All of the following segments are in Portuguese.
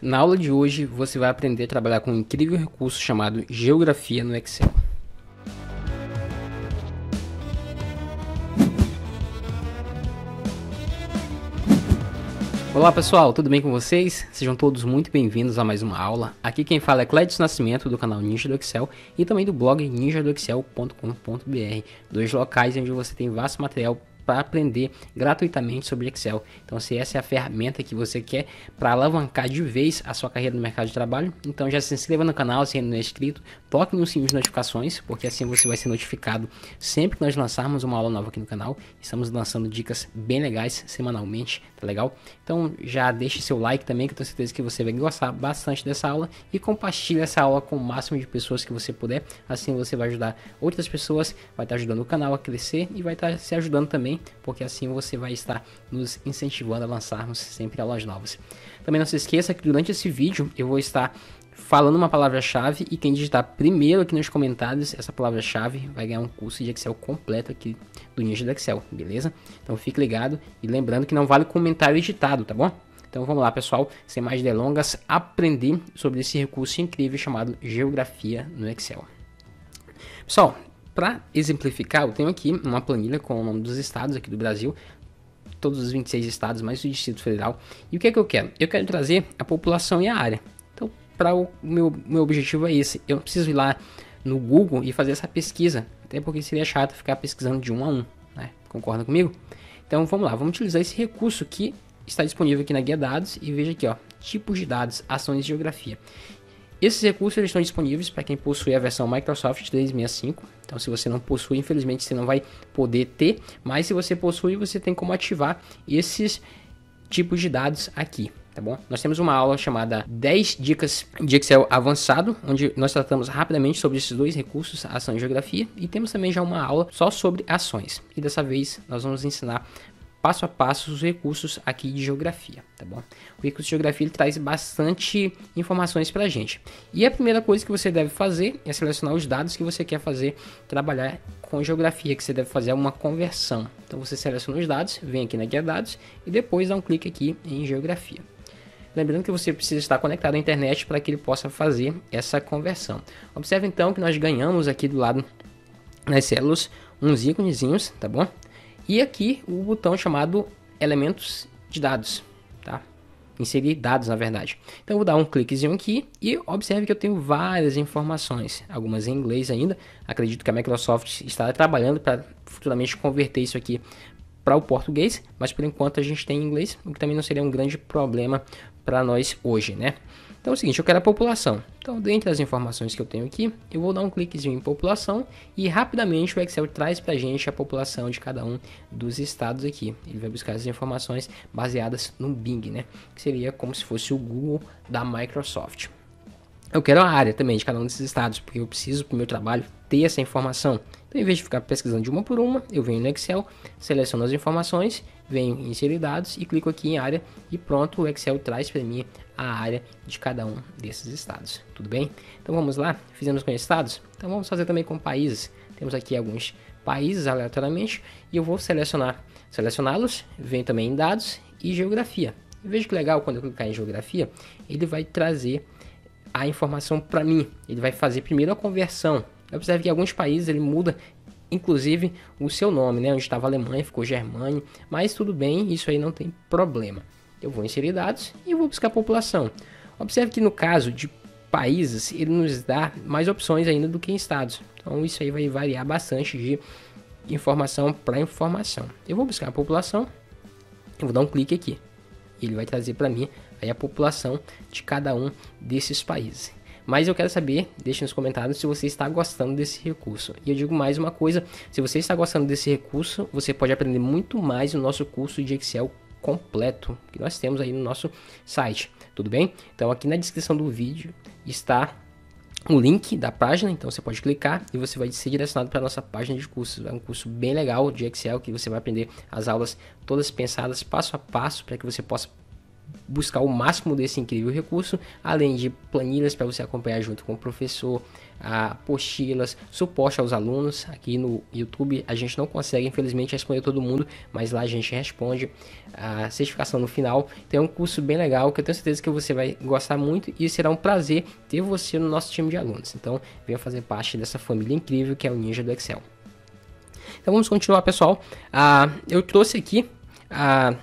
Na aula de hoje você vai aprender a trabalhar com um incrível recurso chamado Geografia no Excel. Olá pessoal, tudo bem com vocês? Sejam todos muito bem-vindos a mais uma aula. Aqui quem fala é Clédio Nascimento do canal Ninja do Excel e também do blog ninjadoexcel.com.br, dois locais onde você tem vasto material para aprender gratuitamente sobre Excel. Então, se essa é a ferramenta que você quer para alavancar de vez a sua carreira no mercado de trabalho, então já se inscreva no canal se ainda não é inscrito, toque no sininho de notificações, porque assim você vai ser notificado sempre que nós lançarmos uma aula nova aqui no canal. Estamos lançando dicas bem legais semanalmente, tá legal? Então, já deixe seu like também, que eu tenho certeza que você vai gostar bastante dessa aula e compartilhe essa aula com o máximo de pessoas que você puder. Assim você vai ajudar outras pessoas, vai estar ajudando o canal a crescer e vai estar se ajudando também porque assim você vai estar nos incentivando a lançarmos sempre aulas novas. Também não se esqueça que durante esse vídeo eu vou estar falando uma palavra-chave e quem digitar primeiro aqui nos comentários essa palavra-chave vai ganhar um curso de Excel completo aqui do Ninja do Excel, beleza? Então fique ligado e lembrando que não vale comentário digitado, tá bom? Então vamos lá, pessoal, sem mais delongas, aprender sobre esse recurso incrível chamado Geografia no Excel. Pessoal, para exemplificar, eu tenho aqui uma planilha com o nome dos estados aqui do Brasil, todos os 26 estados, mais o Distrito Federal. E o que é que eu quero? Eu quero trazer a população e a área. Então, para o meu, meu objetivo é esse. Eu não preciso ir lá no Google e fazer essa pesquisa, até porque seria chato ficar pesquisando de um a um, né? Concorda comigo? Então, vamos lá, vamos utilizar esse recurso que está disponível aqui na guia dados e veja aqui, ó, tipos de dados, ações de geografia. Esses recursos eles estão disponíveis para quem possui a versão Microsoft 365. Então, se você não possui, infelizmente você não vai poder ter. Mas se você possui, você tem como ativar esses tipos de dados aqui. Tá bom? Nós temos uma aula chamada 10 dicas de Excel avançado, onde nós tratamos rapidamente sobre esses dois recursos, ação e geografia, e temos também já uma aula só sobre ações. E dessa vez nós vamos ensinar passo a passo os recursos aqui de geografia, tá bom? O recurso de geografia ele traz bastante informações para a gente. E a primeira coisa que você deve fazer é selecionar os dados que você quer fazer trabalhar com geografia, que você deve fazer uma conversão. Então você seleciona os dados, vem aqui na guia dados e depois dá um clique aqui em geografia. Lembrando que você precisa estar conectado à internet para que ele possa fazer essa conversão. Observe então que nós ganhamos aqui do lado nas células uns íconezinhos, tá bom? E aqui o botão chamado elementos de dados, tá? Inserir dados, na verdade. Então eu vou dar um cliquezinho aqui e observe que eu tenho várias informações, algumas em inglês ainda. Acredito que a Microsoft está trabalhando para futuramente converter isso aqui para o português, mas por enquanto a gente tem inglês, o que também não seria um grande problema para nós hoje, né? Então é o seguinte, eu quero a população. Então, dentre as informações que eu tenho aqui, eu vou dar um cliquezinho em população e rapidamente o Excel traz para a gente a população de cada um dos estados aqui. Ele vai buscar as informações baseadas no Bing, né? Que seria como se fosse o Google da Microsoft. Eu quero a área também de cada um desses estados, porque eu preciso para o meu trabalho ter essa informação. Então, em vez de ficar pesquisando de uma por uma, eu venho no Excel, seleciono as informações, venho em inserir dados e clico aqui em área e pronto, o Excel traz para mim a área de cada um desses estados. Tudo bem? Então vamos lá, fizemos com estados? Então vamos fazer também com países. Temos aqui alguns países aleatoriamente e eu vou selecionar, selecioná-los, vem também em dados e geografia. Veja que legal quando eu clicar em geografia, ele vai trazer a informação para mim. Ele vai fazer primeiro a conversão Observe que em alguns países ele muda inclusive o seu nome, né? Onde estava Alemanha, ficou Germânia, mas tudo bem, isso aí não tem problema. Eu vou inserir dados e vou buscar população. Observe que no caso de países, ele nos dá mais opções ainda do que em estados. Então isso aí vai variar bastante de informação para informação. Eu vou buscar a população, eu vou dar um clique aqui. Ele vai trazer para mim aí a população de cada um desses países. Mas eu quero saber, deixe nos comentários se você está gostando desse recurso. E eu digo mais uma coisa, se você está gostando desse recurso, você pode aprender muito mais no nosso curso de Excel completo que nós temos aí no nosso site, tudo bem? Então aqui na descrição do vídeo está o link da página, então você pode clicar e você vai ser direcionado para a nossa página de cursos. É um curso bem legal de Excel que você vai aprender as aulas todas pensadas passo a passo para que você possa buscar o máximo desse incrível recurso, além de planilhas para você acompanhar junto com o professor, apostilas, suporte aos alunos. Aqui no YouTube a gente não consegue, infelizmente, responder todo mundo, mas lá a gente responde a certificação no final. Tem um curso bem legal que eu tenho certeza que você vai gostar muito e será um prazer ter você no nosso time de alunos. Então, venha fazer parte dessa família incrível que é o Ninja do Excel. Então vamos continuar, pessoal. Ah, eu trouxe aqui a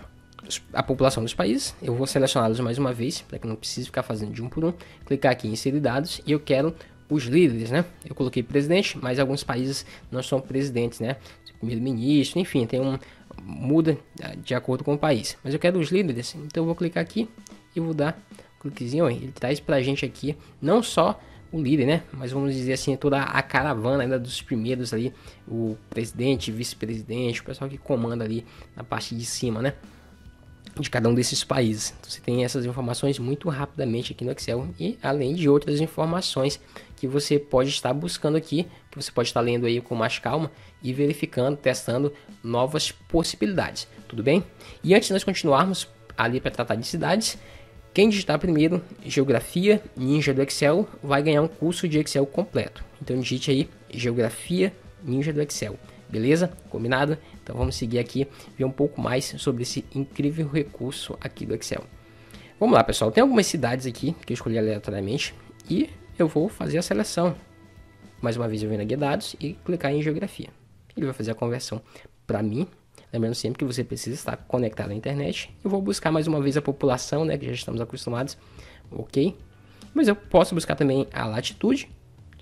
a população dos países. Eu vou selecioná-los mais uma vez, para que não precise ficar fazendo de um por um. Clicar aqui em inserir dados e eu quero os líderes, né? Eu coloquei presidente, mas alguns países não são presidentes, né? Primeiro-ministro, enfim, tem um muda ah, de acordo com o país. Mas eu quero os líderes, então eu vou clicar aqui e vou dar um cliquezinho, ele traz pra gente aqui não só o líder, né? Mas vamos dizer assim, toda a caravana ainda dos primeiros ali, o presidente, vice-presidente, o pessoal que comanda ali na parte de cima, né? De cada um desses países. Então, você tem essas informações muito rapidamente aqui no Excel e além de outras informações que você pode estar buscando aqui, que você pode estar lendo aí com mais calma e verificando, testando novas possibilidades. Tudo bem? E antes de nós continuarmos ali para tratar de cidades, quem digitar primeiro Geografia Ninja do Excel vai ganhar um curso de Excel completo. Então digite aí Geografia Ninja do Excel. Beleza? Combinado? Então vamos seguir aqui, ver um pouco mais sobre esse incrível recurso aqui do Excel. Vamos lá, pessoal. Tem algumas cidades aqui que eu escolhi aleatoriamente e eu vou fazer a seleção. Mais uma vez eu venho na guia dados e clicar em geografia. Ele vai fazer a conversão para mim. Lembrando sempre que você precisa estar conectado à internet. Eu vou buscar mais uma vez a população, né, que já estamos acostumados. OK? Mas eu posso buscar também a latitude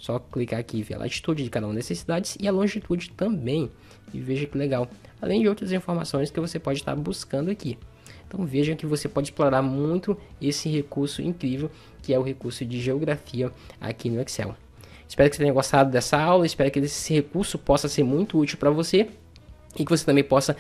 só clicar aqui e ver a latitude de cada uma dessas cidades e a longitude também. E veja que legal. Além de outras informações que você pode estar buscando aqui. Então veja que você pode explorar muito esse recurso incrível que é o recurso de geografia aqui no Excel. Espero que você tenha gostado dessa aula, espero que esse recurso possa ser muito útil para você e que você também possa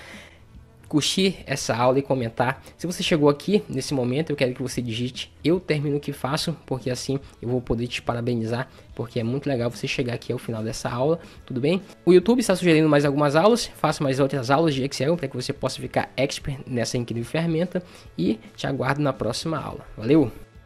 curtir essa aula e comentar. Se você chegou aqui nesse momento, eu quero que você digite eu termino o que faço, porque assim eu vou poder te parabenizar, porque é muito legal você chegar aqui ao final dessa aula, tudo bem? O YouTube está sugerindo mais algumas aulas, faça mais outras aulas de Excel para que você possa ficar expert nessa incrível ferramenta e te aguardo na próxima aula. Valeu!